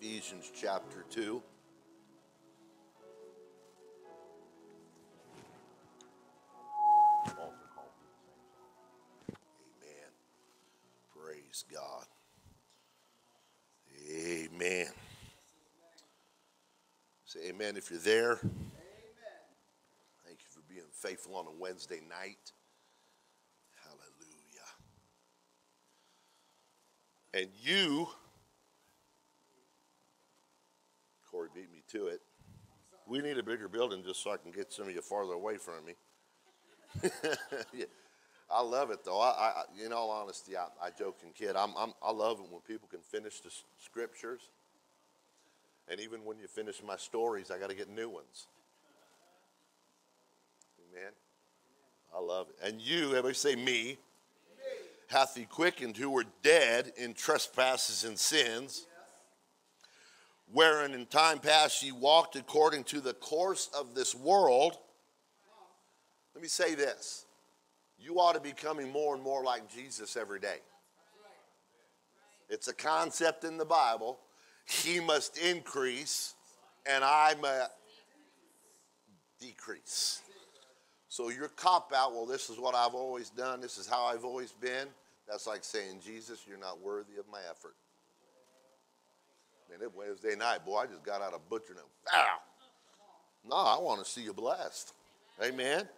Ephesians chapter 2. Amen. Praise God. Amen. Say amen if you're there. Amen. Thank you for being faithful on a Wednesday night. Hallelujah. And you, Corey beat me to it. We need a bigger building just so I can get some of you farther away from me. yeah. I love it though. I, I in all honesty, I, I joke and kid. I'm, I'm, I love it when people can finish the scriptures. And even when you finish my stories, I got to get new ones. Amen. I love it. And you, everybody say me, me. hath he quickened who were dead in trespasses and sins. Wherein in time past ye walked according to the course of this world. Let me say this you ought to be becoming more and more like Jesus every day. It's a concept in the Bible. He must increase, and I must decrease. So your cop out, well, this is what I've always done, this is how I've always been. That's like saying, Jesus, you're not worthy of my effort. Man, it Wednesday night, boy, I just got out of butchering now. Ow! No, I want to see you blessed. Amen.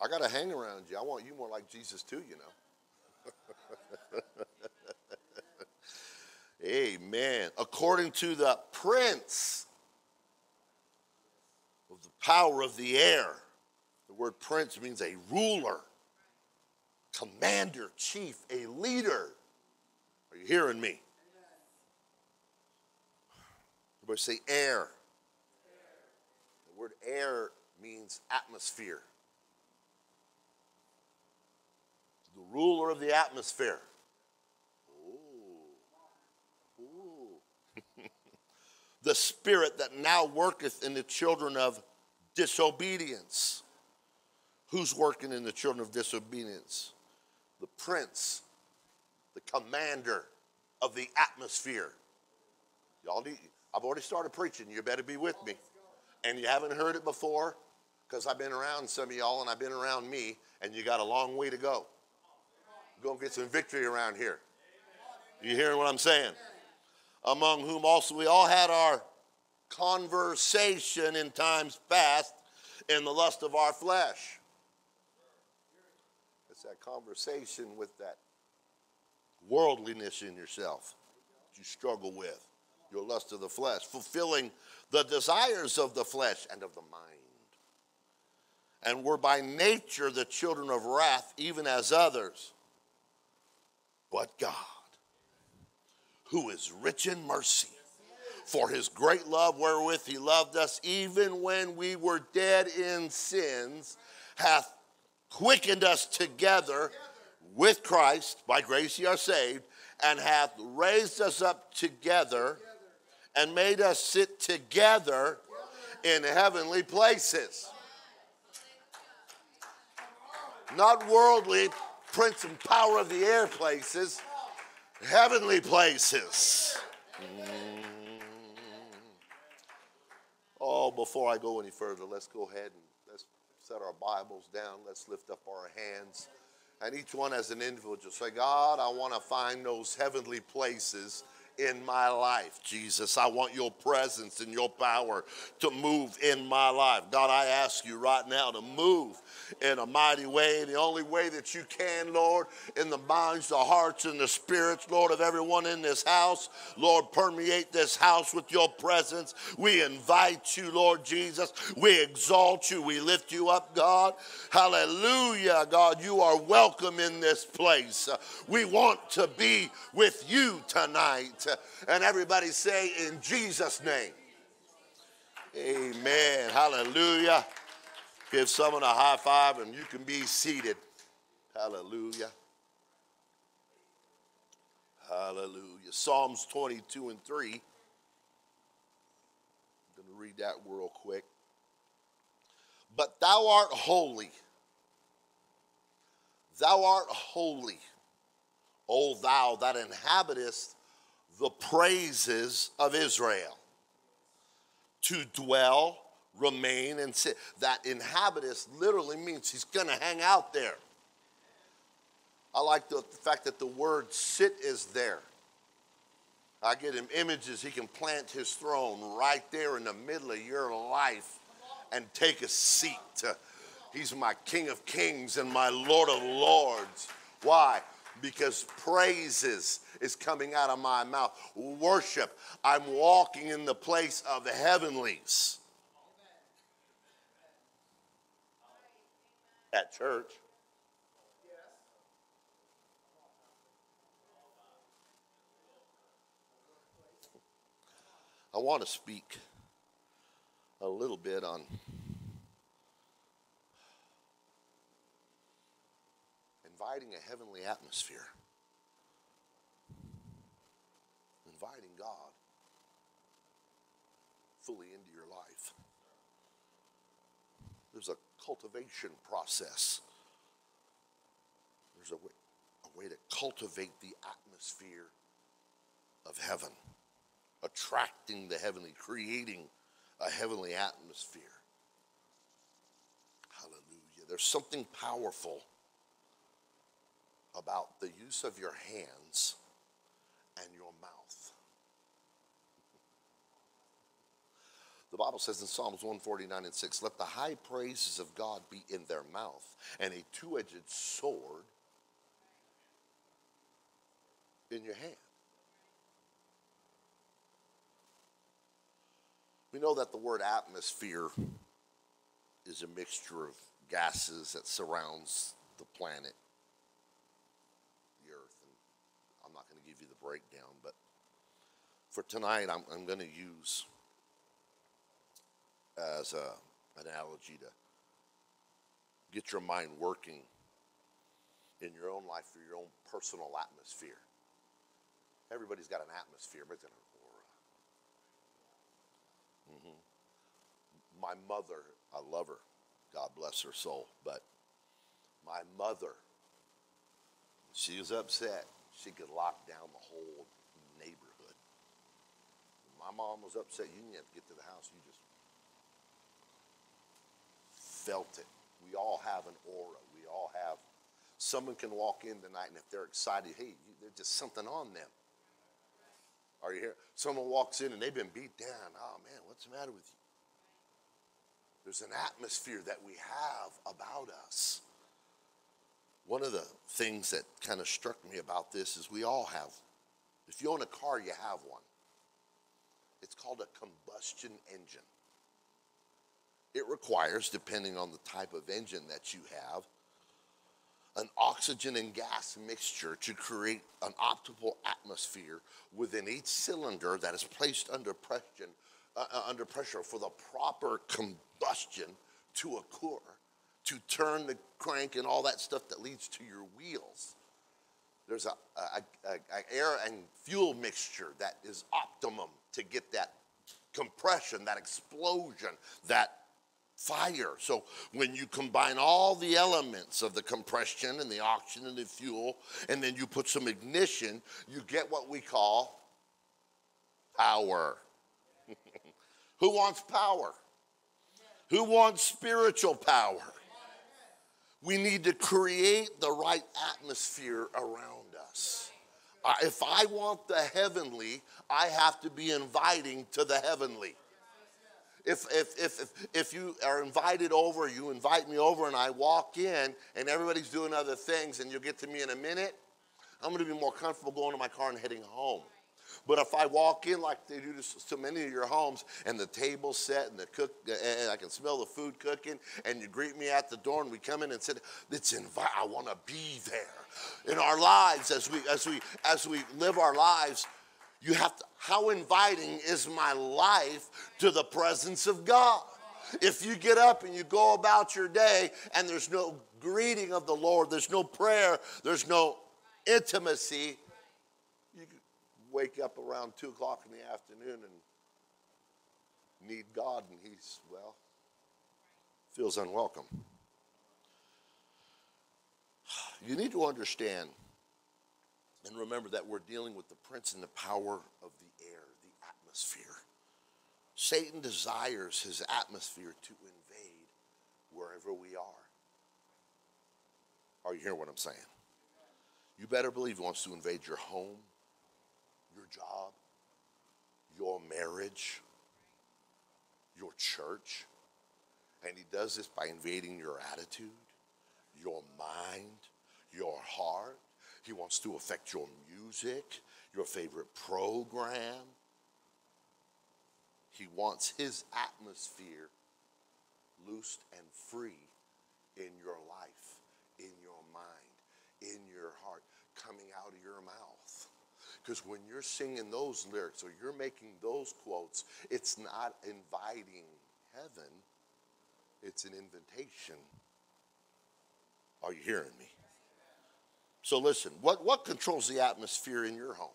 I got to hang around you. I want you more like Jesus too, you know. Amen. According to the prince of the power of the air. The word prince means a ruler, commander, chief, a leader. Are you hearing me? Everybody say air. air. The word air means atmosphere. the ruler of the atmosphere. Ooh. Ooh. the spirit that now worketh in the children of disobedience. Who's working in the children of disobedience? The prince, the commander of the atmosphere. Y'all need, I've already started preaching. You better be with me. And you haven't heard it before because I've been around some of y'all and I've been around me, and you got a long way to go Go get some victory around here. You hearing what I'm saying? Among whom also we all had our conversation in times past in the lust of our flesh. It's that conversation with that worldliness in yourself that you struggle with, your lust of the flesh, fulfilling the desires of the flesh and of the mind. And were by nature the children of wrath, even as others but God, who is rich in mercy, for his great love wherewith he loved us, even when we were dead in sins, hath quickened us together with Christ. By grace ye are saved, and hath raised us up together and made us sit together in heavenly places. Not worldly prince and power of the air places, heavenly places. Mm. Oh, before I go any further, let's go ahead and let's set our Bibles down. Let's lift up our hands. And each one as an individual, say, God, I want to find those heavenly places in my life, Jesus. I want your presence and your power to move in my life. God, I ask you right now to move in a mighty way, the only way that you can, Lord, in the minds, the hearts, and the spirits, Lord, of everyone in this house. Lord, permeate this house with your presence. We invite you, Lord Jesus. We exalt you. We lift you up, God. Hallelujah, God. You are welcome in this place. We want to be with you tonight. And everybody say, in Jesus' name. Amen. Hallelujah. Give someone a high five and you can be seated. Hallelujah. Hallelujah. Psalms 22 and 3. I'm going to read that real quick. But thou art holy. Thou art holy, O thou that inhabitest the praises of Israel. To dwell, remain, and sit. That inhabitest literally means he's going to hang out there. I like the, the fact that the word sit is there. I get him images. He can plant his throne right there in the middle of your life and take a seat. He's my King of Kings and my Lord of Lords. Why? Because praises is coming out of my mouth. Worship. I'm walking in the place of the heavenlies. At church. I want to speak a little bit on inviting a heavenly atmosphere. Inviting God fully into your life. There's a cultivation process. There's a way, a way to cultivate the atmosphere of heaven attracting the heavenly, creating a heavenly atmosphere. Hallelujah. There's something powerful about the use of your hands and your mouth. The Bible says in Psalms 149 and 6, let the high praises of God be in their mouth and a two edged sword in your hand. We know that the word atmosphere is a mixture of gases that surrounds the planet, the earth. And I'm not going to give you the breakdown, but for tonight, I'm, I'm going to use as a, an analogy to get your mind working in your own life for your own personal atmosphere. Everybody's got an atmosphere, but Mm-hmm. My mother, I love her, God bless her soul, but my mother, she was upset. She could lock down the whole neighborhood. My mom was upset. You didn't have to get to the house. You just felt it. We all have an aura. We all have. Someone can walk in tonight, and if they're excited, hey, there's just something on them. Are you here? Someone walks in and they've been beat down. Oh man, what's the matter with you? There's an atmosphere that we have about us. One of the things that kind of struck me about this is we all have, if you own a car, you have one. It's called a combustion engine. It requires, depending on the type of engine that you have, an oxygen and gas mixture to create an optimal atmosphere within each cylinder that is placed under pressure, uh, uh, under pressure for the proper combustion to occur, to turn the crank and all that stuff that leads to your wheels. There's a, a, a, a air and fuel mixture that is optimum to get that compression, that explosion, that fire. So when you combine all the elements of the compression and the oxygen and the fuel, and then you put some ignition, you get what we call power. Who wants power? Who wants spiritual power? We need to create the right atmosphere around us. Uh, if I want the heavenly, I have to be inviting to the heavenly. If, if, if, if, if you are invited over, you invite me over, and I walk in, and everybody's doing other things, and you'll get to me in a minute, I'm going to be more comfortable going to my car and heading home. But if I walk in like they do to so many of your homes, and the table's set, and the cook, and eh, eh, I can smell the food cooking, and you greet me at the door, and we come in and say, "It's invite. I want to be there." In our lives, as we as we as we live our lives, you have to, how inviting is my life to the presence of God? If you get up and you go about your day and there's no greeting of the Lord, there's no prayer, there's no intimacy, wake up around 2 o'clock in the afternoon and need God, and He's, well, feels unwelcome. You need to understand And remember that we're dealing with the prince and the power of the air, the atmosphere. Satan desires his atmosphere to invade wherever we are. Are you hearing what I'm saying? You better believe he wants to invade your home, your job, your marriage, your church. And he does this by invading your attitude, your mind, your heart. He wants to affect your music, your favorite program. He wants his atmosphere loosed and free in your life, in your mind, in your heart, coming out of your mouth. Because when you're singing those lyrics or you're making those quotes, it's not inviting heaven, it's an invitation. Are you hearing me? So listen, what, what controls the atmosphere in your home?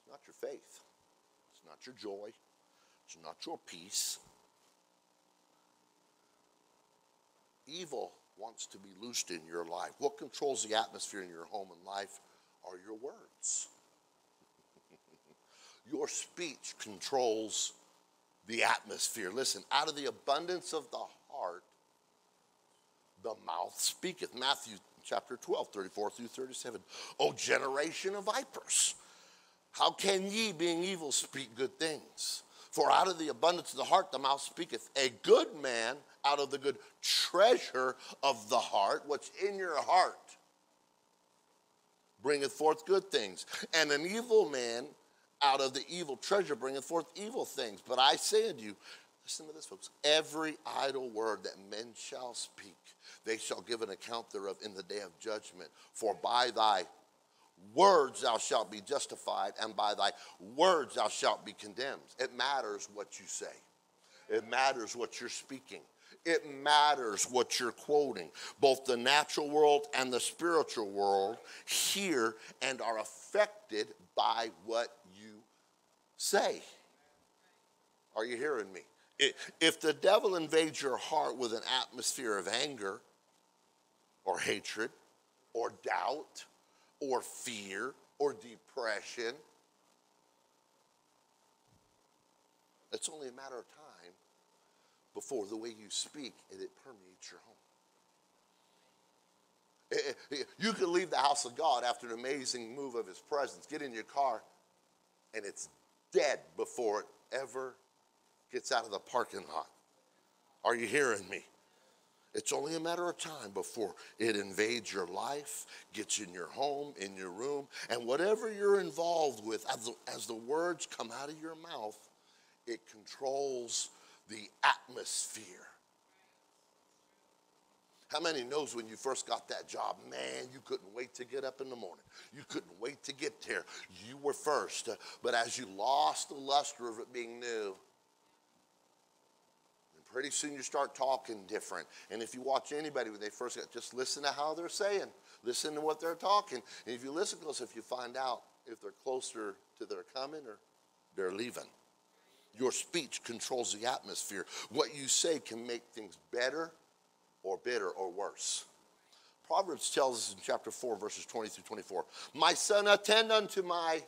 It's not your faith. It's not your joy. It's not your peace. Evil wants to be loosed in your life. What controls the atmosphere in your home and life are your words. your speech controls the atmosphere. Listen, out of the abundance of the heart, the mouth speaketh. Matthew chapter 12, 34 through 37. O generation of vipers, how can ye, being evil, speak good things? For out of the abundance of the heart the mouth speaketh. A good man out of the good treasure of the heart, what's in your heart, bringeth forth good things. And an evil man out of the evil treasure bringeth forth evil things. But I say unto you, listen to this, folks, every idle word that men shall speak, they shall give an account thereof in the day of judgment. For by thy words thou shalt be justified, and by thy words thou shalt be condemned. It matters what you say, it matters what you're speaking. It matters what you're quoting. Both the natural world and the spiritual world hear and are affected by what you say. Are you hearing me? If the devil invades your heart with an atmosphere of anger or hatred or doubt or fear or depression, it's only a matter of time before the way you speak and it permeates your home. Eh, eh, eh, you could leave the house of God after an amazing move of his presence, get in your car, and it's dead before it ever gets out of the parking lot. Are you hearing me? It's only a matter of time before it invades your life, gets in your home, in your room, and whatever you're involved with, as the, as the words come out of your mouth, it controls the atmosphere. How many knows when you first got that job, man, you couldn't wait to get up in the morning. You couldn't wait to get there. You were first. But as you lost the luster of it being new, and pretty soon you start talking different. And if you watch anybody when they first get, just listen to how they're saying. Listen to what they're talking. And if you listen close, if you find out if they're closer to their coming or they're leaving. Your speech controls the atmosphere. What you say can make things better or bitter or worse. Proverbs tells us in chapter 4, verses 20 through 24 My son, attend unto my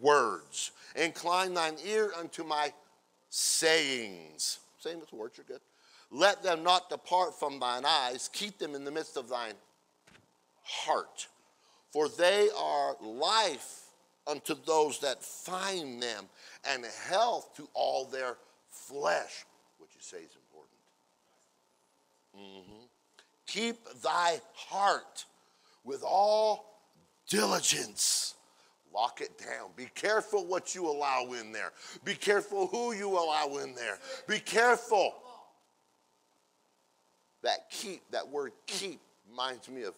words, incline thine ear unto my sayings. Same as words, you're good. Let them not depart from thine eyes, keep them in the midst of thine heart. For they are life unto those that find them, and health to all their flesh. What you say is important. Mm-hmm. Keep thy heart with all diligence. Lock it down. Be careful what you allow in there. Be careful who you allow in there. Be careful. That keep, that word keep, reminds me of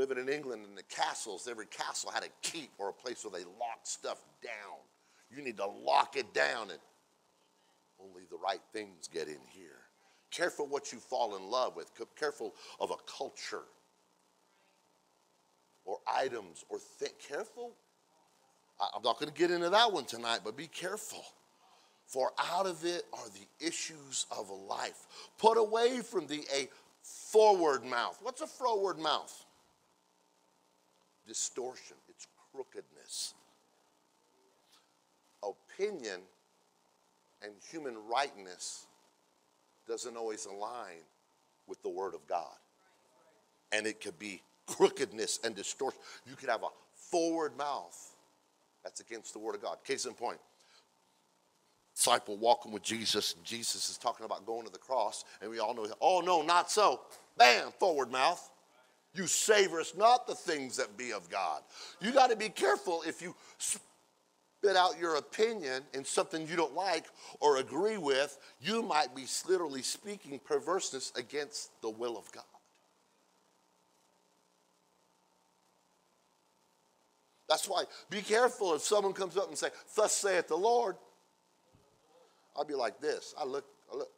living in England in the castles, every castle had a keep or a place where they locked stuff down. You need to lock it down, and only the right things get in here. Careful what you fall in love with. Careful of a culture or items or think. Careful. I'm not going to get into that one tonight, but be careful. For out of it are the issues of life. Put away from thee a forward mouth. What's a forward mouth? Distortion, it's crookedness. Opinion and human rightness doesn't always align with the Word of God. And it could be crookedness and distortion. You could have a forward mouth that's against the Word of God. Case in point, disciple walking with Jesus. and Jesus is talking about going to the cross, and we all know, oh no, not so. Bam, forward mouth. You savorest not the things that be of God. You got to be careful if you spit out your opinion in something you don't like or agree with, you might be literally speaking perverseness against the will of God. That's why be careful if someone comes up and say, "Thus saith the Lord." I'll be like this. I look, I look.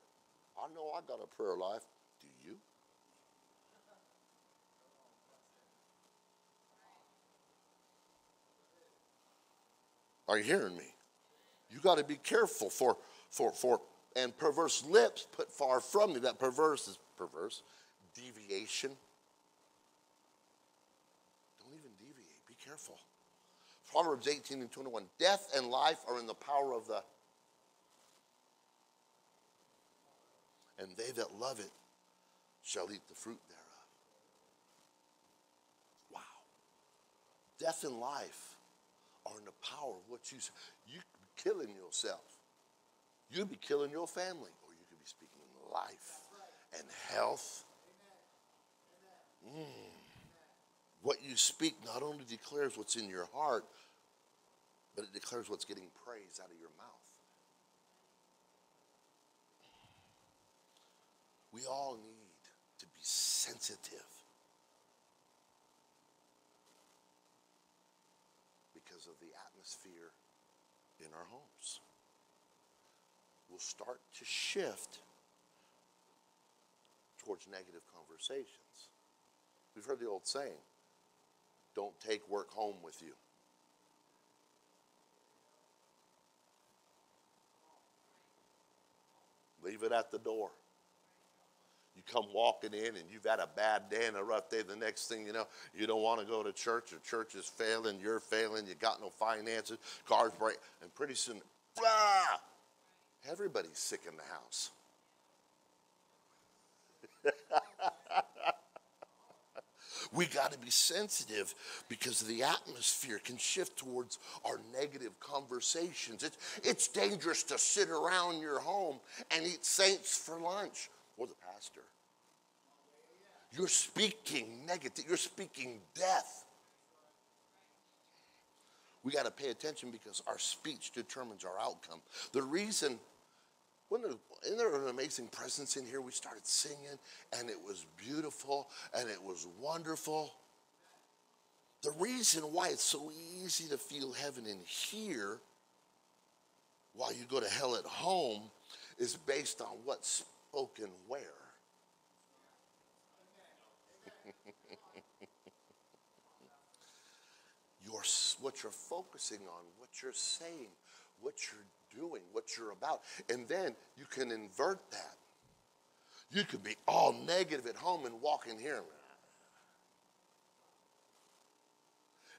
I know I got a prayer life. Do you? Are you hearing me? You got to be careful for for for and perverse lips put far from me. That perverse is perverse. Deviation. Don't even deviate. Be careful. Proverbs 18 and 21. Death and life are in the power of the and they that love it shall eat the fruit thereof. Wow. Death and life are in the power of what you say. You could be killing yourself. You could be killing your family, or you could be speaking life and health. Mm. What you speak not only declares what's in your heart, but it declares what's getting praise out of your mouth. We all need to be sensitive because of the atmosphere in our homes. We'll start to shift towards negative conversations. We've heard the old saying don't take work home with you. Leave it at the door. You come walking in and you've had a bad day and a rough day. The next thing you know, you don't want to go to church. or church is failing. You're failing. You got no finances. Cars break. And pretty soon, blah, everybody's sick in the house. we got to be sensitive because the atmosphere can shift towards our negative conversations. It's, it's dangerous to sit around your home and eat saints for lunch the pastor. You're speaking negative, you're speaking death. We got to pay attention because our speech determines our outcome. The reason, isn't there an amazing presence in here? We started singing and it was beautiful and it was wonderful. The reason why it's so easy to feel heaven in here while you go to hell at home is based on what's spoken where. What you're focusing on, what you're saying, what you're doing, what you're about. And then you can invert that. You could be all negative at home and walk in here.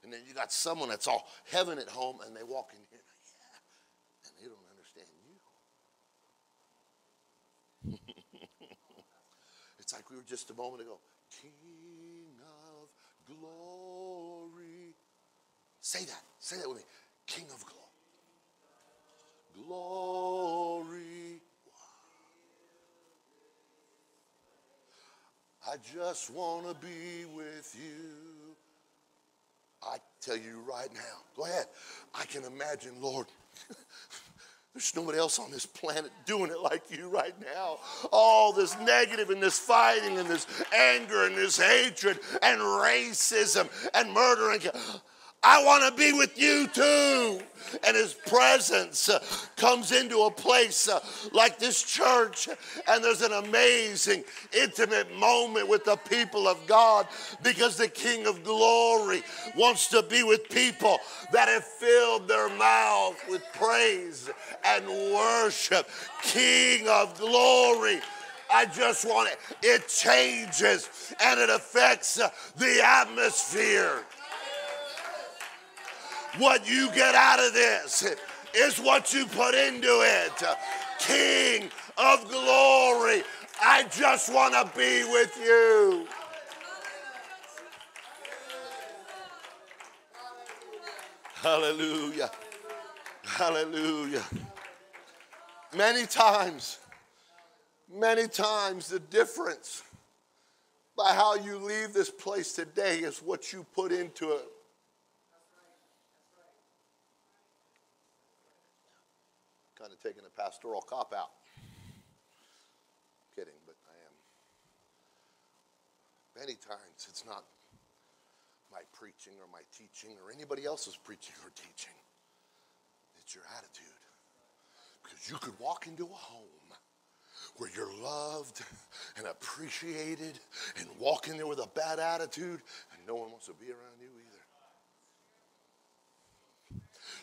And then you got someone that's all heaven at home and they walk in here. And they don't understand you. it's like we were just a moment ago. King of glory. Say that. Say that with me. King of glory. Glory. I just want to be with you. I tell you right now, go ahead. I can imagine, Lord, There's nobody else on this planet doing it like you right now. All this negative and this fighting and this anger and this hatred and racism and murder and I want to be with you too. And his presence uh, comes into a place uh, like this church, and there's an amazing, intimate moment with the people of God because the King of glory wants to be with people that have filled their mouth with praise and worship. King of glory. I just want it. It changes and it affects uh, the atmosphere. What you get out of this is what you put into it. King of glory, I just want to be with you. Hallelujah. Hallelujah. Many times, many times, the difference by how you leave this place today is what you put into it. Kind of taking a pastoral cop out. Kidding, but I am. Many times it's not my preaching or my teaching or anybody else's preaching or teaching. It's your attitude. Because you could walk into a home where you're loved and appreciated and walk in there with a bad attitude and no one wants to be around you either.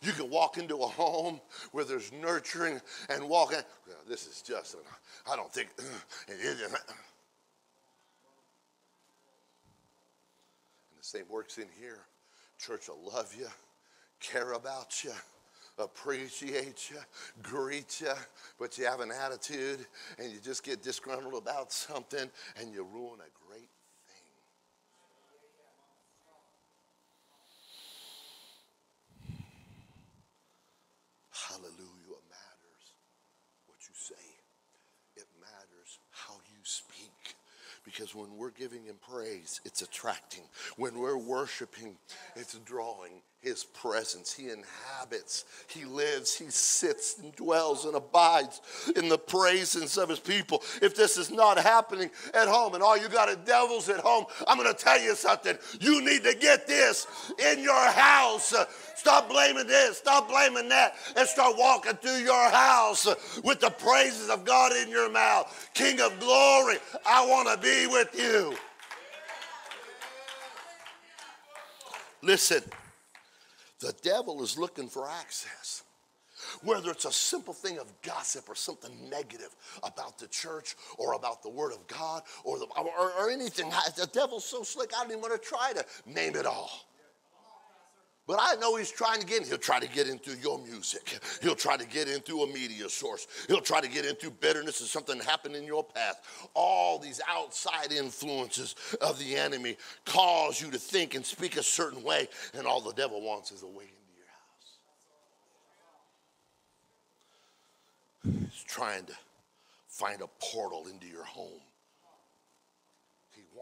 You can walk into a home where there's nurturing and walk in. Well, this is just, I don't think it is. And the same works in here. Church will love you, care about you appreciate you, greet you, but you have an attitude and you just get disgruntled about something and you ruin a great thing. Hallelujah. It matters what you say, it matters how you speak. Because when we're giving him praise, it's attracting. When we're worshiping, it's drawing his presence. He inhabits, he lives, he sits and dwells and abides in the praises of his people. If this is not happening at home and all you got are devils at home, I'm going to tell you something. You need to get this in your house. Stop blaming this, stop blaming that, and start walking through your house with the praises of God in your mouth. King of glory, I want to be with you. Listen, the devil is looking for access. Whether it's a simple thing of gossip or something negative about the church or about the Word of God or, the, or, or anything, the devil's so slick, I don't even want to try to name it all. But I know he's trying to get in. He'll try to get into your music. He'll try to get into a media source. He'll try to get into bitterness or something happened in your past. All these outside influences of the enemy cause you to think and speak a certain way, and all the devil wants is a way into your house. He's trying to find a portal into your home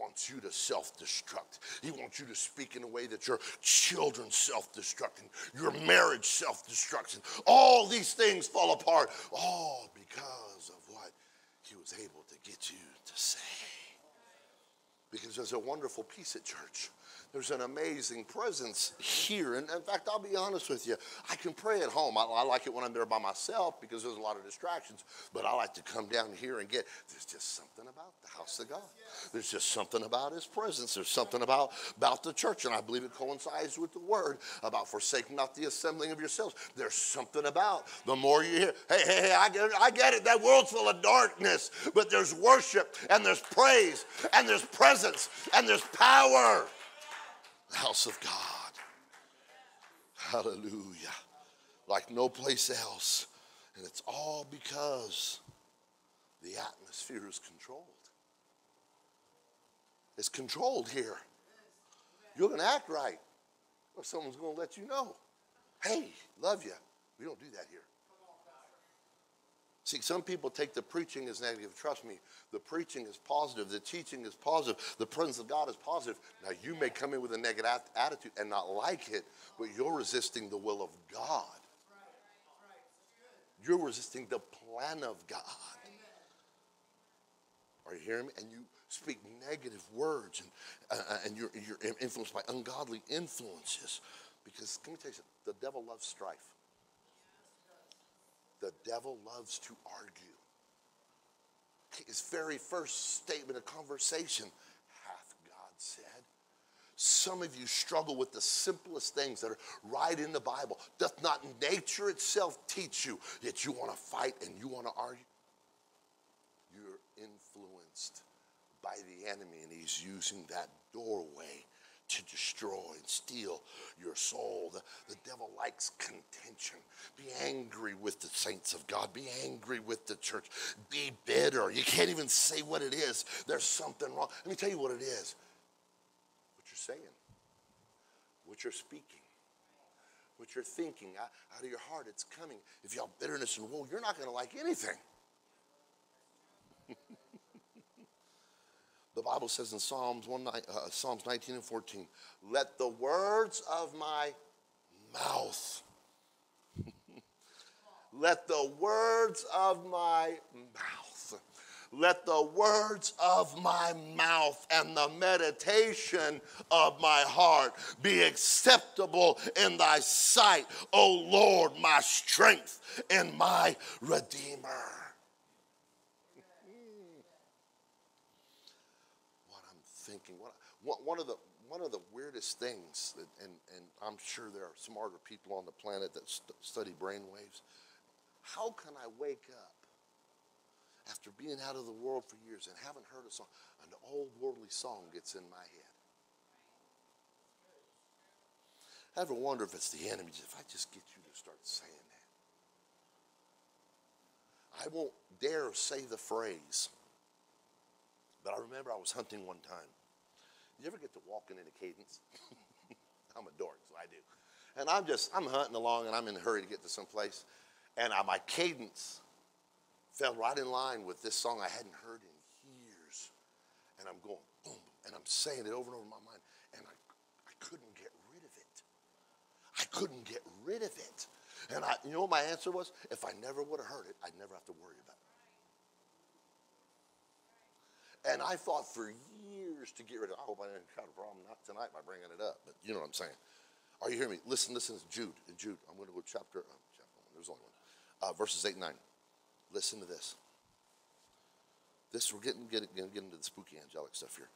wants you to self destruct. He wants you to speak in a way that your children self destruct and your marriage self destruction. All these things fall apart, all because of what he was able to get you to say. Because there's a wonderful peace at church. There's an amazing presence here. And in fact, I'll be honest with you, I can pray at home. I, I, like it when I'm there by myself because there's a lot of distractions, but I like to come down here and get, there's just something about the house of God. There's just something about his presence. There's something about, about the church, and I believe it coincides with the word about forsaking not the assembling of yourselves. There's something about the more you hear, hey, hey, hey, I get I get it. That world's full of darkness, but there's worship and there's praise and there's presence and there's power the house of God. Hallelujah. Like no place else. And it's all because the atmosphere is controlled. It's controlled here. You're going to act right, or someone's going to let you know. Hey, love you. We don't do that here. See, some people take the preaching as negative. Trust me, the preaching is positive, the teaching is positive, the presence of God is positive. Now, you may come in with a negative attitude and not like it, but you're resisting the will of God. You're resisting the plan of God. Are you hearing me? And you speak negative words and, uh, uh and you're, you're influenced by ungodly influences. Because, let me tell you something, the devil loves strife. The devil loves to argue. His very first statement of conversation hath God said. Some of you struggle with the simplest things that are right in the Bible. Doth not nature itself teach you that you want to fight and you want to argue? You're influenced by the enemy, and he's using that doorway to destroy and steal your soul. The, the devil likes contention. Be angry with the saints of God. Be angry with the church. Be bitter. You can't even say what it is. There's something wrong. Let me tell you what it is what you're saying, what you're speaking. What you're thinking out, out of your heart, it's coming. If have bitterness and woe, you're not going to like anything. The Bible says in Psalms, 1, uh, Psalms 19 and 14, let the words of my mouth, let the words of my mouth, let the words of my mouth and the meditation of my heart be acceptable in thy sight, O Lord, my strength and my redeemer. One of the one of the weirdest things, and, and I'm sure there are smarter people on the planet that st- study brainwaves. How can I wake up after being out of the world for years and haven't heard a song? An old worldly song gets in my head. I ever wonder if it's the enemy, if I just get you to start saying that. I won't dare say the phrase, but I remember I was hunting one time you ever get to walking in a cadence? I'm a dork, so I do. And I'm just, I'm hunting along and I'm in a hurry to get to some place. And I, my cadence fell right in line with this song I hadn't heard in years. And I'm going, boom, and I'm saying it over and over in my mind. And I, I couldn't get rid of it. I couldn't get rid of it. And I, you know what my answer was? If I never would have heard it, I'd never have to worry about it. And I thought for years to get rid of it. I hope I didn't have a problem not tonight by bringing it up, but you know what I'm saying. Are you hearing me? Listen, listen, Jude. Jude, I'm going to go chapter, uh, chapter one, there's only one. Uh, verses 8 and 9. Listen to this. This, we're getting, getting, getting into the spooky angelic stuff here.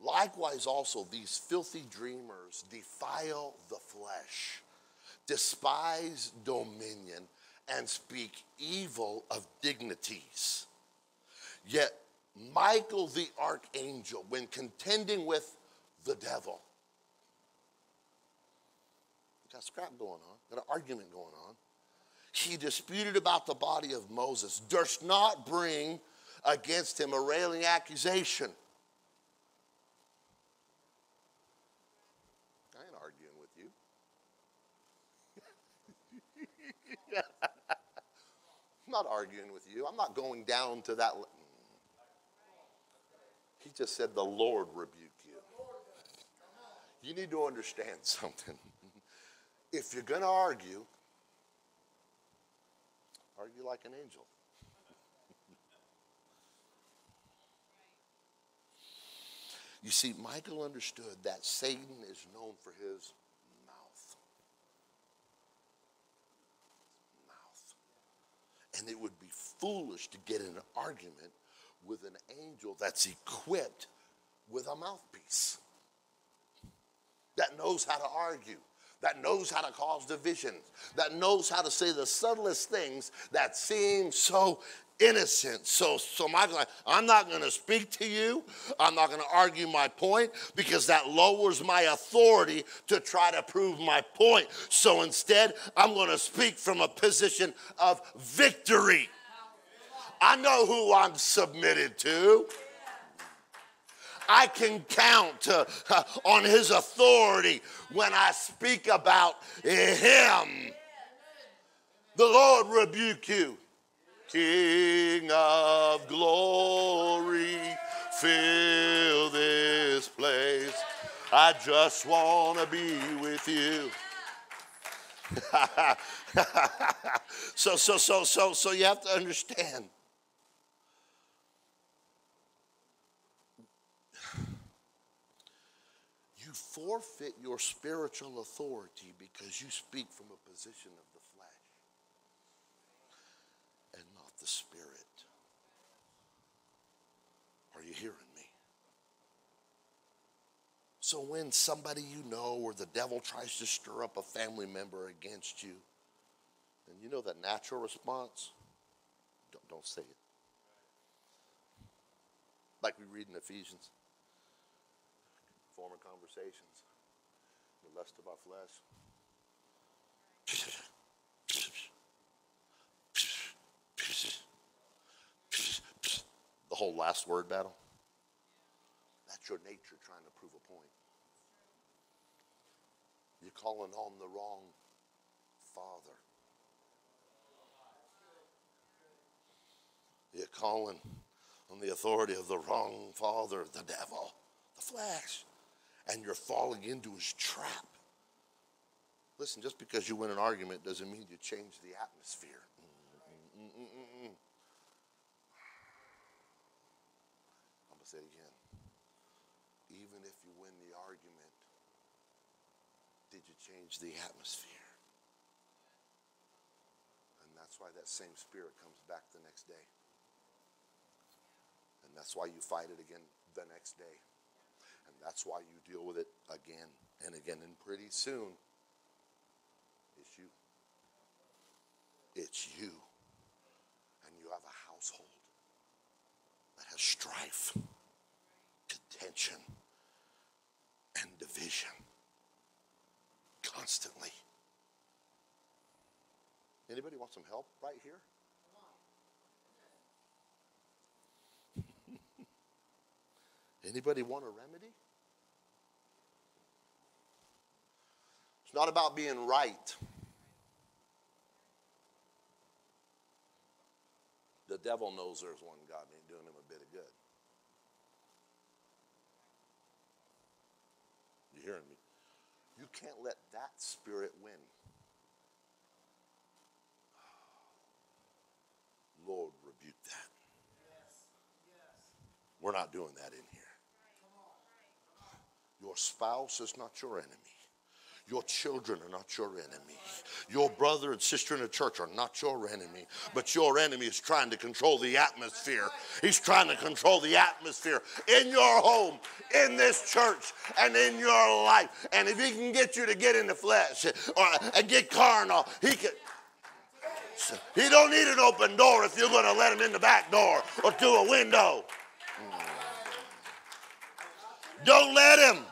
Likewise, also, these filthy dreamers defile the flesh, despise dominion, and speak evil of dignities. Yet Michael the archangel, when contending with the devil, got scrap going on, got an argument going on. He disputed about the body of Moses, durst not bring against him a railing accusation. I ain't arguing with you. I'm not arguing with you. I'm not going down to that he just said, The Lord rebuke you. You need to understand something. if you're going to argue, argue like an angel. You see, Michael understood that Satan is known for his mouth. Mouth. And it would be foolish to get in an argument with an angel that's equipped with a mouthpiece that knows how to argue, that knows how to cause divisions, that knows how to say the subtlest things that seem so innocent. So, so Michael, I'm not going to speak to you. I'm not going to argue my point because that lowers my authority to try to prove my point. So instead, I'm going to speak from a position of victory. I know who I'm submitted to. I can count uh, on his authority when I speak about him. The Lord rebuke you. King of glory, fill this place. I just want to be with you. so, so, so, so, so you have to understand forfeit your spiritual authority because you speak from a position of the flesh and not the spirit. Are you hearing me? So when somebody you know or the devil tries to stir up a family member against you, and you know the natural response, don't, don't say it. Like we read in Ephesians former conversations. The lust of our flesh. The whole last word battle. That's your nature trying to prove a point. You're calling on the wrong father. You're calling on the authority of the wrong father, the devil, the flesh, and you're falling into his trap. Listen, just because you win an argument doesn't mean you change the atmosphere. Mm-mm-mm-mm. I'm going to say it again. Even if you win the argument, did you change the atmosphere? And that's why that same spirit comes back the next day. And that's why you fight it again the next day. That's why you deal with it again and again. And pretty soon, it's you. It's you. And you have a household that has strife, contention, and division constantly. Anybody want some help right here? Anybody want a remedy? It's not about being right. The devil knows there's one God and ain't doing him a bit of good. You hearing me? You can't let that spirit win. Lord, rebuke that. We're not doing that in here. Your spouse is not your enemy. Your children are not your enemy. Your brother and sister in the church are not your enemy. But your enemy is trying to control the atmosphere. He's trying to control the atmosphere in your home, in this church, and in your life. And if he can get you to get in the flesh or and get carnal, he can. He don't need an open door if you're going to let him in the back door or through a window. Don't let him.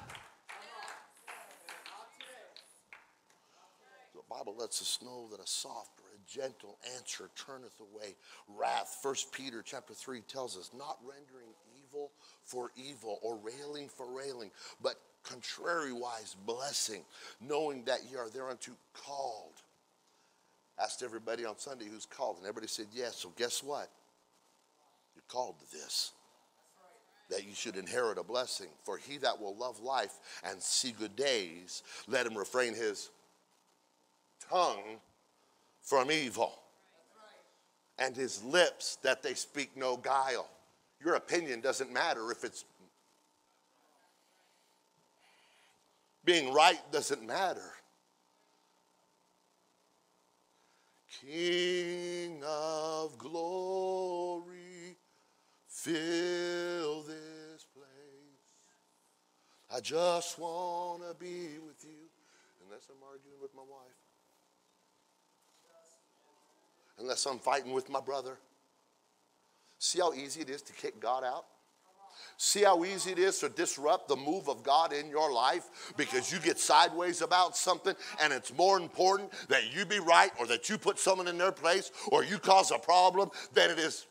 Bible lets us know that a soft or a gentle answer turneth away wrath. First Peter chapter 3 tells us, not rendering evil for evil or railing for railing, but contrariwise blessing, knowing that ye are thereunto called. Asked everybody on Sunday who's called, and everybody said yes. So guess what? You're called to this that you should inherit a blessing. For he that will love life and see good days, let him refrain his tongue from evil, and his lips that they speak no guile. Your opinion doesn't matter if it's being right doesn't matter. King of glory, fill this place. I just want to be with you. Unless I'm arguing with my wife unless I'm fighting with my brother. See how easy it is to kick God out? See how easy it is to disrupt the move of God in your life because you get sideways about something and it's more important that you be right or that you put someone in their place or you cause a problem than it is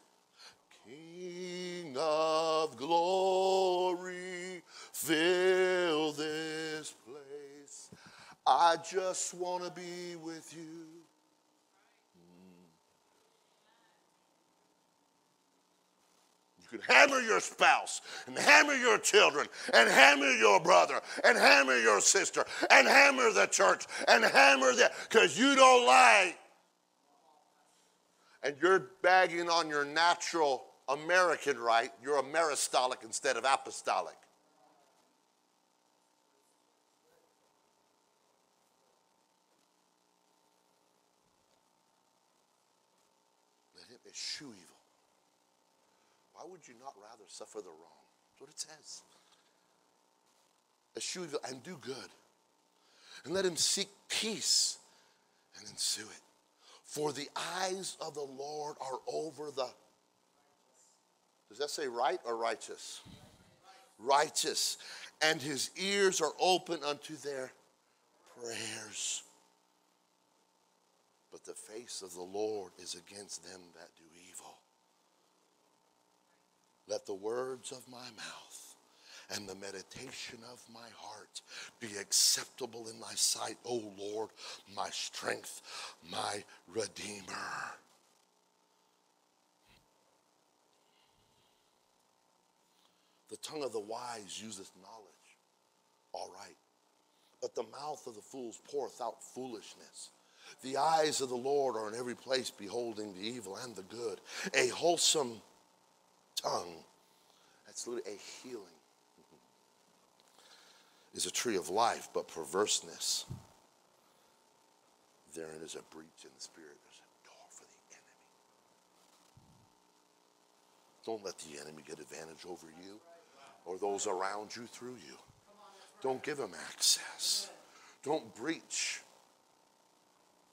King of glory, fill this place. I just want to be with you. Could hammer your spouse and hammer your children and hammer your brother and hammer your sister and hammer the church and hammer that because you don't like. And you're bagging on your natural American right, you're Ameristolic instead of apostolic. Let him eschew would you not rather suffer the wrong? That's what it says. Eschew evil and do good. And let him seek peace and ensue it. For the eyes of the Lord are over the. Does that say right or righteous? Righteous. And his ears are open unto their prayers. But the face of the Lord is against them that. Let the words of my mouth and the meditation of my heart be acceptable in thy sight, O Lord, my strength, my redeemer. The tongue of the wise useth knowledge. All right. But the mouth of the fools poureth out foolishness. The eyes of the Lord are in every place, beholding the evil and the good. A wholesome tongue, that's a healing, is a tree of life, but perverseness, therein is a breach in the spirit. There's a door for the enemy. Don't let the enemy get advantage over you or those around you through you. Don't give him access. Don't breach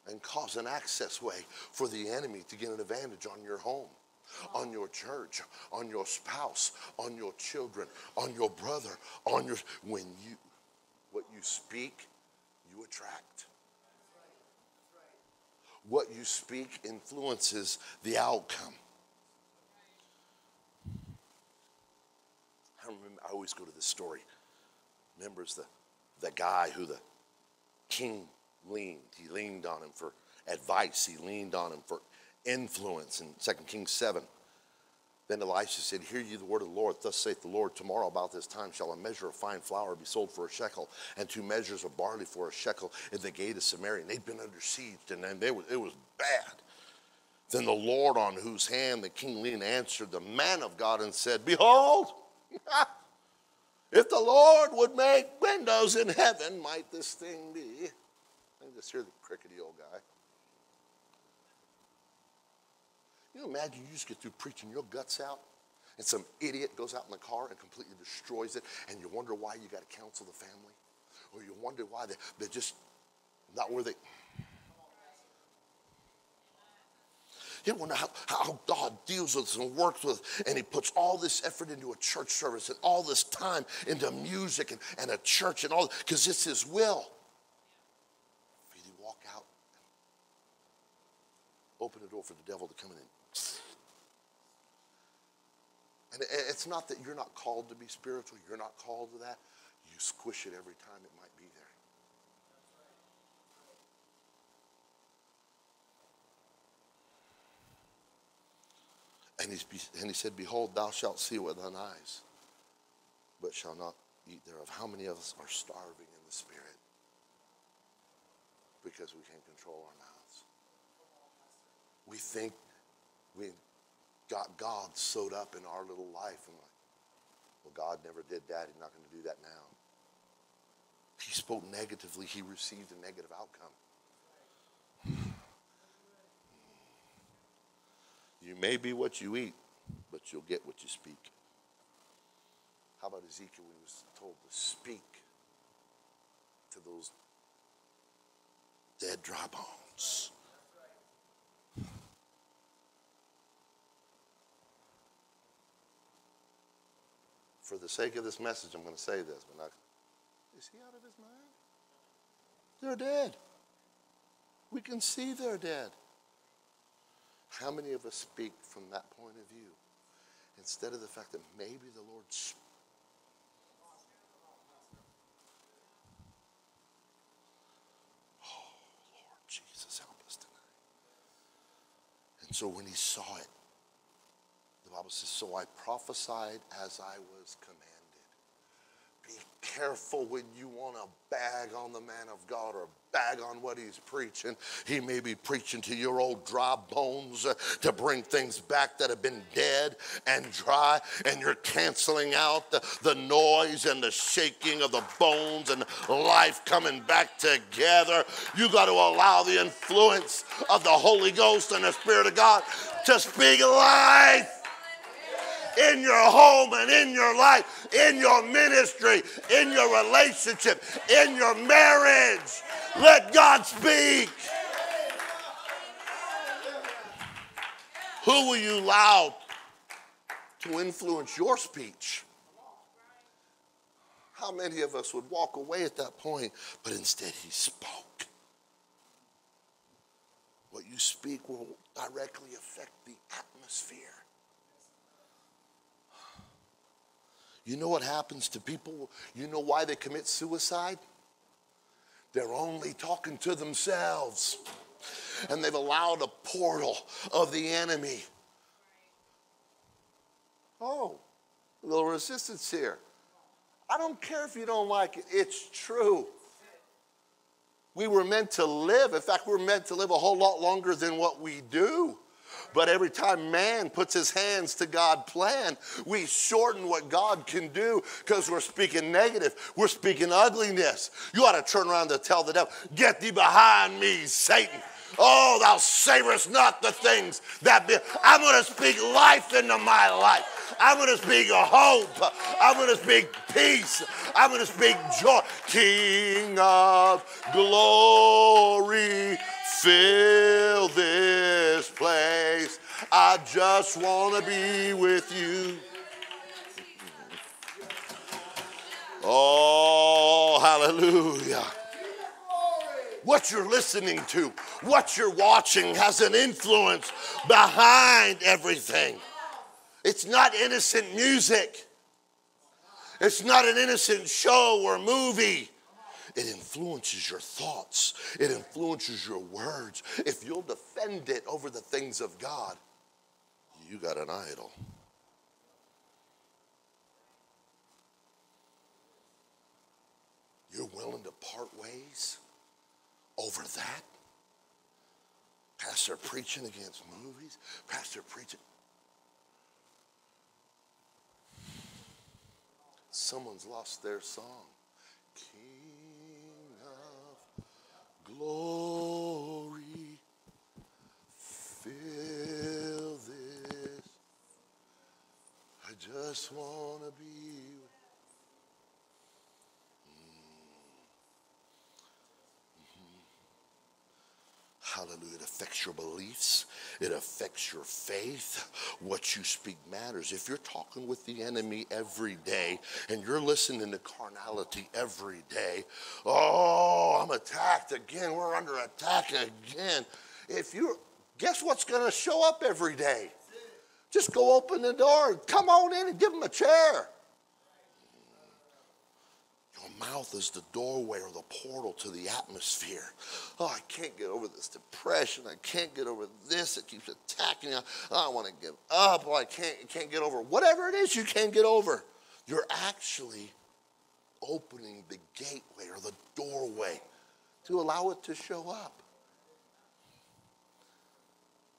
and cause an access way for the enemy to get an advantage on your home, on your church, on your spouse, on your children, on your brother, on your when you what you speak, you attract. What you speak influences the outcome. I remember I always go to this story. Remembers the the guy who the king leaned. He leaned on him for advice. He leaned on him for influence in 2 Kings 7. Then Elisha said, Hear ye the word of the Lord. Thus saith the Lord, Tomorrow about this time shall a measure of fine flour be sold for a shekel, and two measures of barley for a shekel in the gate of Samaria. And they'd been under siege, and they were, it was bad. Then the Lord on whose hand the king leaned answered the man of God and said, Behold, if the Lord would make windows in heaven, might this thing be? I just hear the crickety old guy. You imagine you just get through preaching your guts out, and some idiot goes out in the car and completely destroys it, and you wonder why you got to counsel the family, or you wonder why they, they're just not where they. You wonder how, how God deals with us and works with and He puts all this effort into a church service and all this time into music and, and a church and all, because it's His will. For you to walk out open the door for the devil to come in and and it's not that you're not called to be spiritual, you're not called to that. You squish it every time it might be there. And, and he said, Behold, thou shalt see with thine eyes, but shall not eat thereof. How many of us are starving in the spirit because we can't control our mouths? We think we got God sewed up in our little life and like, well, God never did that. He's not going to do that now. He spoke negatively, he received a negative outcome. You may be what you eat, but you'll get what you speak. How about Ezekiel when he was told to speak to those dead dry bones? For the sake of this message, I'm going to say this, but not. Is he out of his mind? They're dead. We can see they're dead. How many of us speak from that point of view instead of the fact that maybe the Lord Oh, Lord Jesus, help us tonight. And so when he saw it, Bible says, So I prophesied as I was commanded. Be careful when you want to bag on the man of God or bag on what he's preaching. He may be preaching to your old dry bones uh, to bring things back that have been dead and dry, and you're canceling out the, the noise and the shaking of the bones and life coming back together. You got to allow the influence of the Holy Ghost and the Spirit of God to speak life in your home and in your life, in your ministry, in your relationship, in your marriage. Let God speak. Who will you allow to influence your speech? How many of us would walk away at that point? But instead, he spoke. What you speak will directly affect the atmosphere. You know what happens to people? You know why they commit suicide? They're only talking to themselves. And they've allowed a portal of the enemy. Oh, a little resistance here. I don't care if you don't like it, it's true. We were meant to live. In fact, we're meant to live a whole lot longer than what we do. But every time man puts his hands to God's plan, we shorten what God can do because we're speaking negative. We're speaking ugliness. You ought to turn around to tell the devil, Get thee behind me, Satan. Oh, thou savorest not the things that be. I'm going to speak life into my life. I'm going to speak hope. I'm going to speak peace. I'm going to speak joy. King of glory, fill this place. I just want to be with you. Oh, hallelujah. What you're listening to, what you're watching has an influence behind everything. It's not innocent music. It's not an innocent show or movie. It influences your thoughts. It influences your words. If you'll defend it over the things of God, you got an idol. You're willing to part ways over that? Pastor preaching against movies, pastor preaching. Someone's lost their song. Glory, fill this. I just want to be mm-hmm. Mm-hmm. Hallelujah. It affects your beliefs. It affects your faith. What you speak matters. If you're talking with the enemy every day and you're listening to carnality every day, oh, I'm attacked again. We're under attack again. If you guess what's going to show up every day? Just go open the door. and Come on in and give them a chair mouth is the doorway or the portal to the atmosphere. Oh, I can't get over this depression. I can't get over this. It keeps attacking me. Oh, I want to give up. Oh, I can't, can't get over whatever it is you can't get over. You're actually opening the gateway or the doorway to allow it to show up.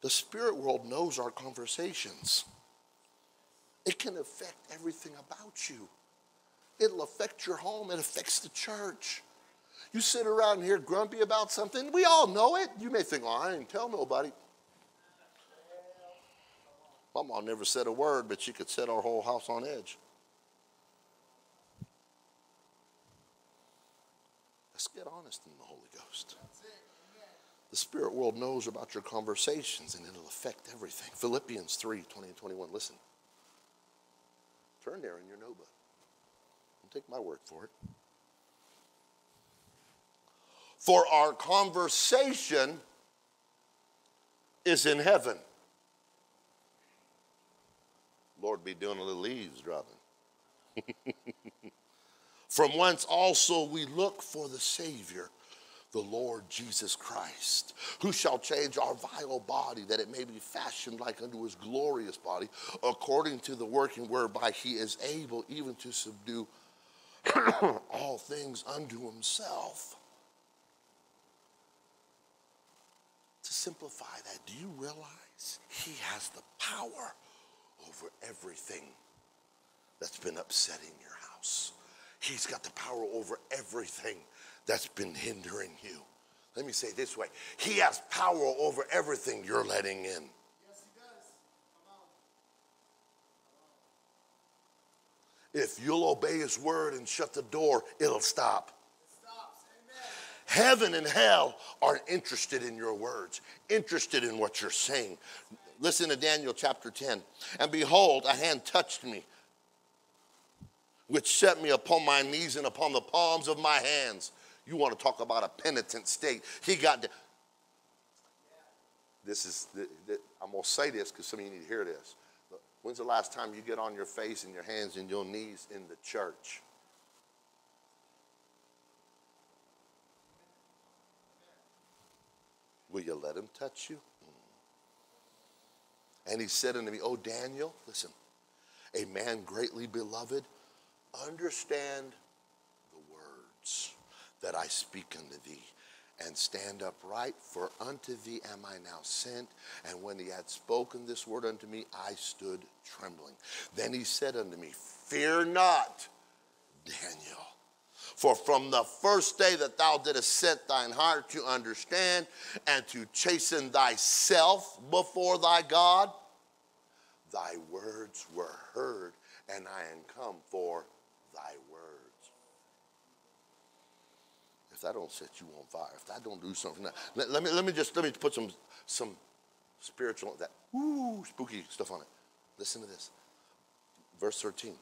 The spirit world knows our conversations. It can affect everything about you. It'll affect your home, it affects the church. You sit around here grumpy about something, we all know it. You may think, well, I didn't tell nobody. My mom never said a word, but she could set our whole house on edge. Let's get honest in the Holy Ghost. The spirit world knows about your conversations and it'll affect everything. Philippians 3 20 and 21. Listen. Turn there in your notebook. Take my word for it. For our conversation is in heaven. Lord be doing a little eavesdropping. From whence also we look for the Savior, the Lord Jesus Christ, who shall change our vile body that it may be fashioned like unto his glorious body, according to the working whereby he is able even to subdue all things unto himself. To simplify that, do you realize he has the power over everything that's been upsetting your house? He's got the power over everything that's been hindering you. Let me say this way He has power over everything you're letting in. If you'll obey his word and shut the door, it'll stop. Heaven and hell are interested in your words, interested in what you're saying. Listen to Daniel chapter 10. And behold, a hand touched me, which set me upon my knees and upon the palms of my hands. You want to talk about a penitent state. He got. This is, the, the, I'm going to say this because some of you need to hear this. When's the last time you get on your face and your hands and your knees in the church? Will you let him touch you? Mm. And he said unto me, Oh, Daniel, listen, a man greatly beloved, understand the words that I speak unto thee and stand upright, for unto thee am I now sent. And when he had spoken this word unto me, I stood trembling. Then he said unto me, Fear not, Daniel. For from the first day that thou didst set thine heart to understand and to chasten thyself before thy God, thy words were heard, and I am come for thy words. If that don't set you on fire, if that don't do something, let, let me let me just let me put some some spiritual that ooh spooky stuff on it. Listen to this, verse thirteen.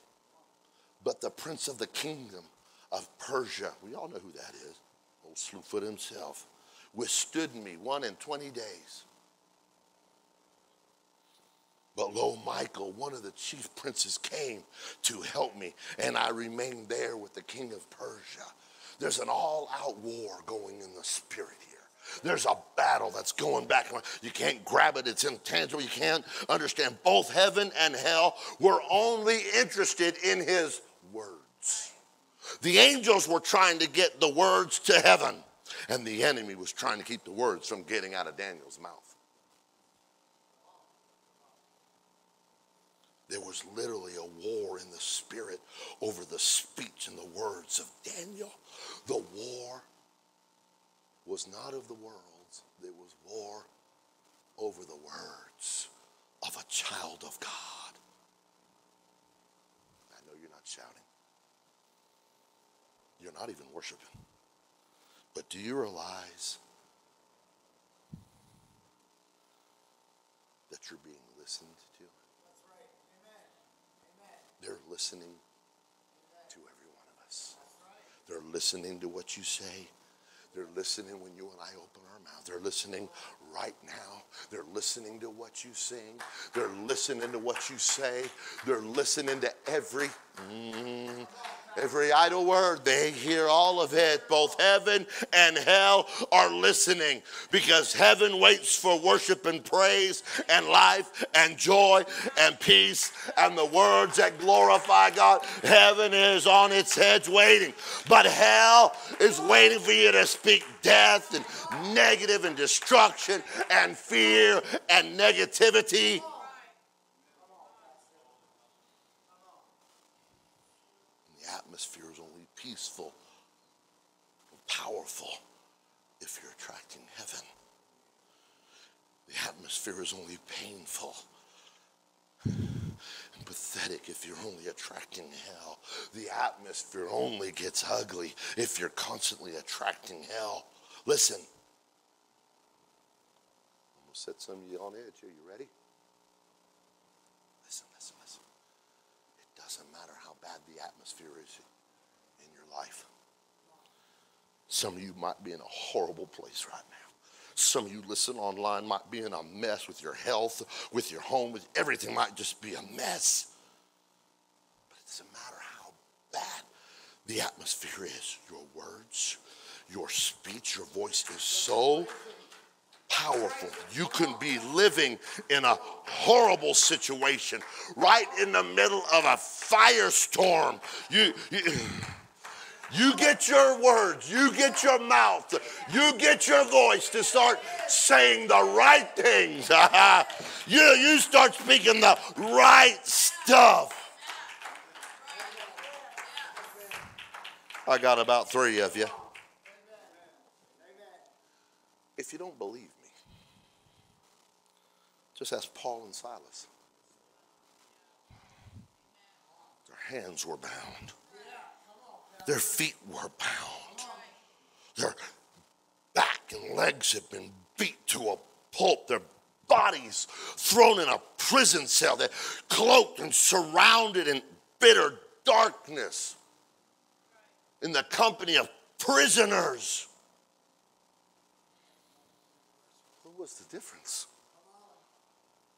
But the prince of the kingdom of Persia, we all know who that is, old Slewfoot himself, withstood me one in 20 days. But lo, Michael, one of the chief princes, came to help me, and I remained there with the king of Persia. There's an all out war going in the spirit here. There's a battle that's going back. You can't grab it, it's intangible. You can't understand. Both heaven and hell were only interested in his words. The angels were trying to get the words to heaven, and the enemy was trying to keep the words from getting out of Daniel's mouth. There was literally a war in the spirit over the speech and the words of Daniel. The war was not of the worlds, there was war over the words of a child of God. I know you're not shouting. You're not even worshiping. But do you realize that you're being listened to? They're listening to every one of us. They're listening to what you say. They're listening when you and I open our mouth. They're listening right now. They're listening to what you sing. They're listening to what you say. They're listening to every. Mm, Every idle word, they hear all of it. Both heaven and hell are listening because heaven waits for worship and praise and life and joy and peace and the words that glorify God. Heaven is on its head waiting, but hell is waiting for you to speak death and negative and destruction and fear and negativity. atmosphere is only peaceful powerful if you're attracting heaven. The atmosphere is only painful and pathetic if you're only attracting hell. The atmosphere only gets ugly if you're constantly attracting hell. Listen. I'm going to set some of you on edge Are You ready? Listen, listen, listen. It doesn't matter how bad the atmosphere is life. Some of you might be in a horrible place right now. Some of you listen online might be in a mess with your health, with your home, with everything might just be a mess. But it doesn't matter how bad the atmosphere is. Your words, your speech, your voice is so powerful. You can be living in a horrible situation, right in the middle of a firestorm. You, you, you get your words, you get your mouth, you get your voice to start saying the right things. you, you start speaking the right stuff. I got about three of you. If you don't believe me, just ask Paul and Silas. Their hands were bound, their feet were bound, their back and legs had been beat to a pulp, their bodies thrown in a prison cell, they're cloaked and surrounded in bitter darkness, in the company of prisoners. What was the difference?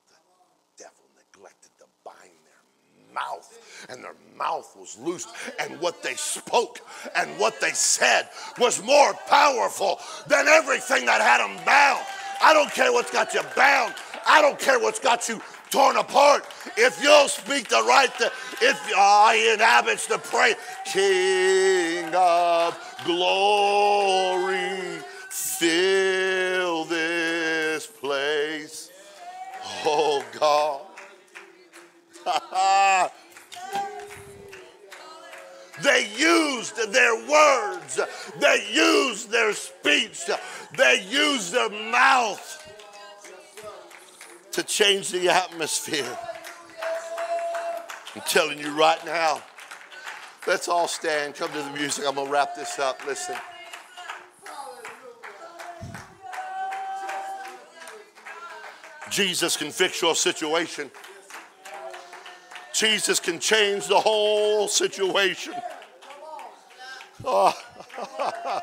The devil neglected to bind their mouth, and their mouth was loosed, and what they spoke and what they said was more powerful than everything that had them bound. I don't care what's got you bound. I don't care what's got you torn apart. If you'll speak the right, th- if he inhabits the praise, King of glory, fill this place. Oh God. They used their words. They used their speech. They used their mouth to change the atmosphere. I'm telling you right now. Let's all stand. Come to the music. I'm going to wrap this up. Listen. Jesus can fix your situation. Jesus can change the whole situation. Oh.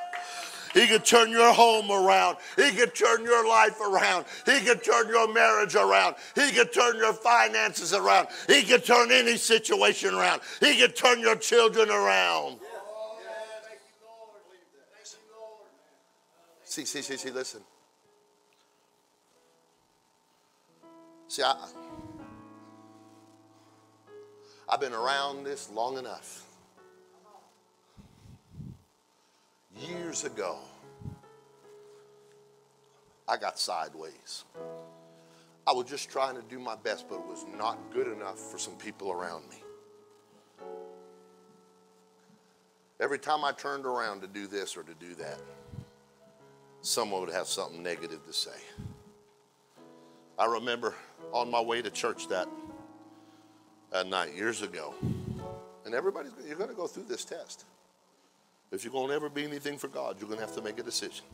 he could turn your home around. He could turn your life around. He could turn your marriage around. He could turn your finances around. He could turn any situation around. He could turn your children around. See, see, see, see, listen. See, I, I've been around this long enough. Years ago, I got sideways. I was just trying to do my best, but it was not good enough for some people around me. Every time I turned around to do this or to do that, someone would have something negative to say. I remember on my way to church that Uh, at night years ago. And everybody's, you're going to go through this test. If you're going to ever be anything for God, you're going to have to make a decision.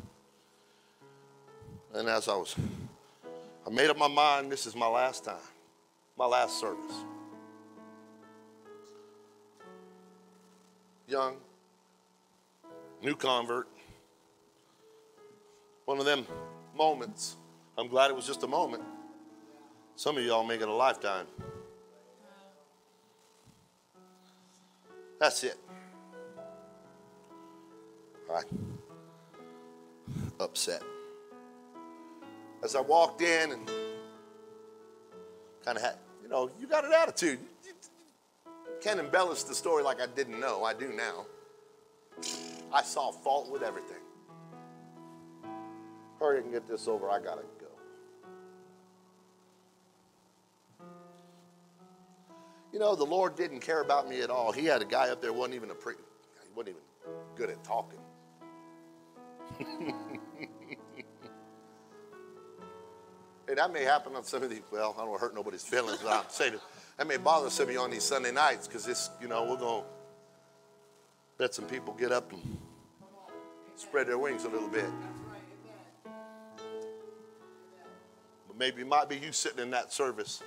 And as I was, I made up my mind this is my last time, my last service. Young, new convert. One of them moments. I'm glad it was just a moment. Some of y'all make it a lifetime. That's it. All right. Upset. As I walked in and kind of had, you know, you got an attitude. Can't embellish the story like I didn't know. I do now. I saw fault with everything. Hurry and get this over. I got to You know, the Lord didn't care about me at all. He had a guy up there, wasn't even a pre, he wasn't even good at talking. hey, that may happen on some of these, well, I don't want to hurt nobody's feelings, but I'm saying that may bother some of you on these Sunday nights because this, you know, we're going to let some people get up and spread their wings a little bit. But maybe it might be you sitting in that service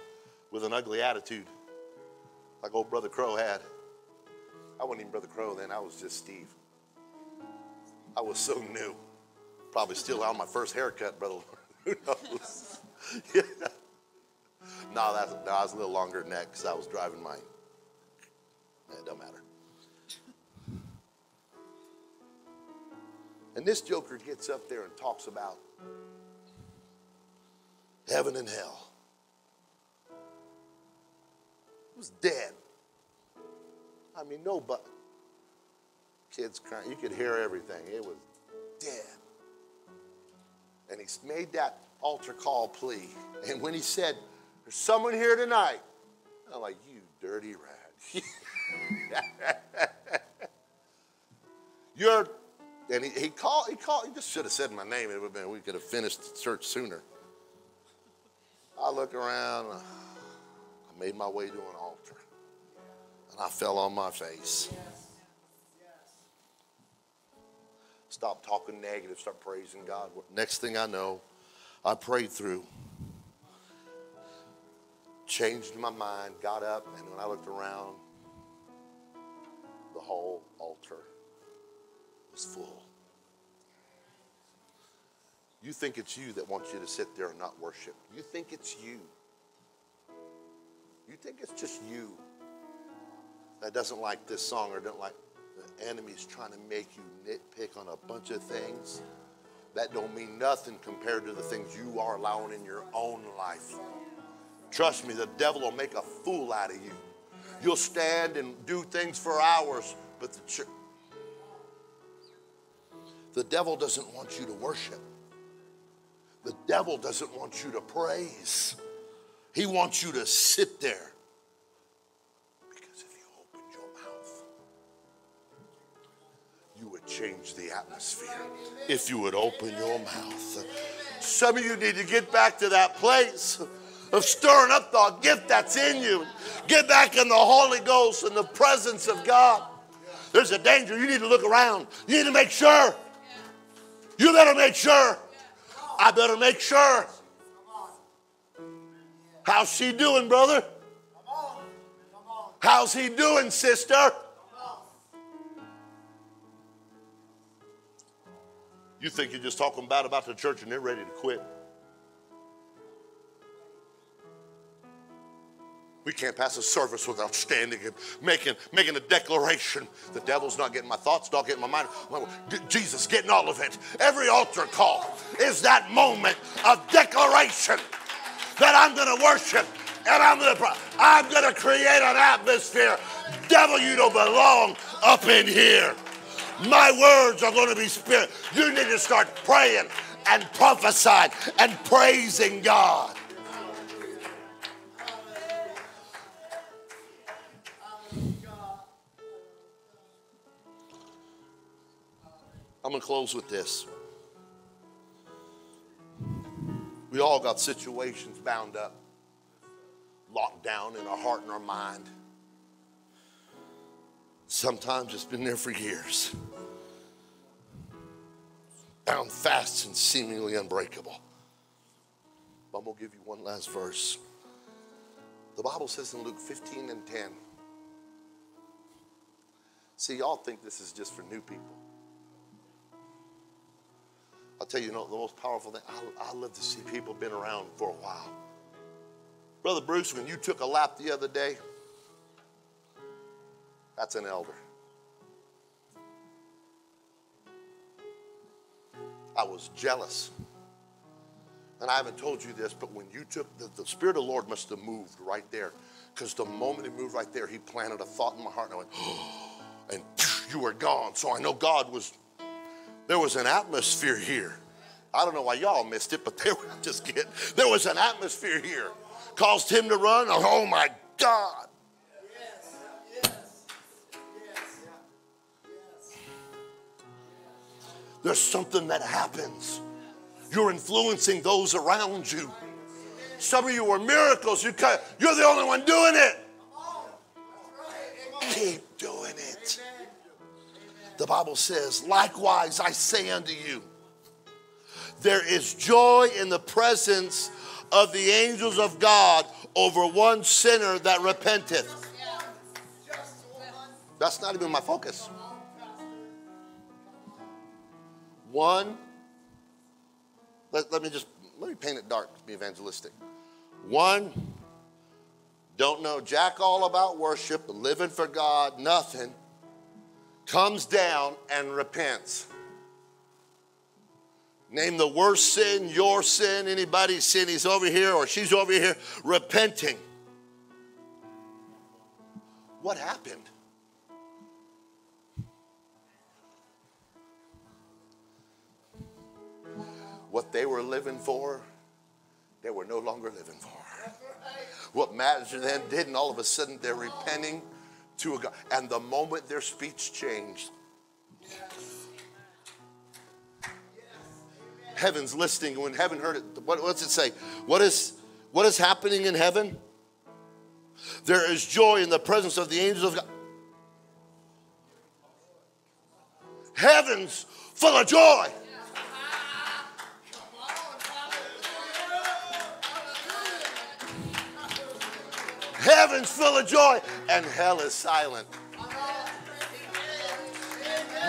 with an ugly attitude like old Brother Crow had. I wasn't even Brother Crow then, I was just Steve. I was so new. Probably still on my first haircut, Brother Who knows? yeah. No, that's, no, I was a little longer that because I was driving mine. It don't matter. And this joker gets up there and talks about heaven and hell. Was dead. I mean, no but kids crying. You could hear everything. It was dead. And he made that altar call plea. And when he said, There's someone here tonight, I'm like, You dirty rat. You're, and he, he called, he called, he just should have said my name. It would have been, we could have finished church sooner. I look around, I made my way to an altar, and I fell on my face. Stop talking negative, start praising God. Next thing I know, I prayed through, changed my mind, got up, and when I looked around, the whole altar was full. You think it's you that wants you to sit there and not worship. You think it's you. You think it's just you that doesn't like this song or don't like the enemy's trying to make you nitpick on a bunch of things that don't mean nothing compared to the things you are allowing in your own life. Trust me, the devil will make a fool out of you. You'll stand and do things for hours, but the church, the devil doesn't want you to worship. The devil doesn't want you to praise. He wants you to sit there. Because if you opened your mouth, you would change the atmosphere. If you would open your mouth. Some of you need to get back to that place of stirring up the gift that's in you. Get back in the Holy Ghost and the presence of God. There's a danger. You need to look around. You need to make sure. You better make sure. I better make sure. How's she doing, brother? Come on. How's he doing, sister? You think you're just talking bad about the church and they're ready to quit. We can't pass a service without standing and making, making a declaration. The devil's not getting my thoughts, not getting my mind. Jesus getting all of it. Every altar call is that moment of declaration that I'm going to worship and I'm going to I'm going to create an atmosphere. Devil, you don't belong up in here. My words are going to be spirit. You need to start praying and prophesying and praising God. I'm going to close with this. We all got situations bound up, locked down in our heart and our mind. Sometimes it's been there for years, bound fast and seemingly unbreakable. But I'm going to give you one last verse. The Bible says in Luke 15 and 10. See, y'all think this is just for new people. I'll tell you, you know, the most powerful thing, I, I love to see people been around for a while. Brother Bruce, when you took a lap the other day, that's an elder. I was jealous. And I haven't told you this, but when you took, the, the Spirit of the Lord must have moved right there. Because the moment He moved right there, He planted a thought in my heart, and I went, oh, and you were gone. So I know God was there was an atmosphere here. I don't know why y'all missed it, but there was just kidding. There was an atmosphere here. Caused him to run. Oh my God. There's something that happens. You're influencing those around you. Some of you are miracles. You you're the only one doing it. Keep doing it. The Bible says, Likewise, I say unto you, there is joy in the presence of the angels of God over one sinner that repenteth. That's not even my focus. One, let, let me just, let me paint it dark to be evangelistic. One, don't know jack all about worship, living for God, nothing comes down and repents. Name the worst sin, your sin, anybody's sin. He's over here or she's over here repenting. What happened? What they were living for, they were no longer living for. What matters to them didn't, all of a sudden they're repenting to a God. And the moment their speech changed, heaven's listening. When heaven heard it, what, what's it say? What is, what is happening in heaven? There is joy in the presence of the angels of God. Heaven's full of joy. Heaven's full of joy, and hell is silent.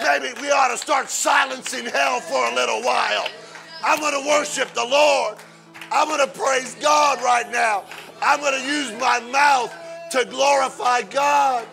maybe we ought to start silencing hell for a little while. I'm going to worship the Lord. I'm going to praise God right now. I'm going to use my mouth to glorify God.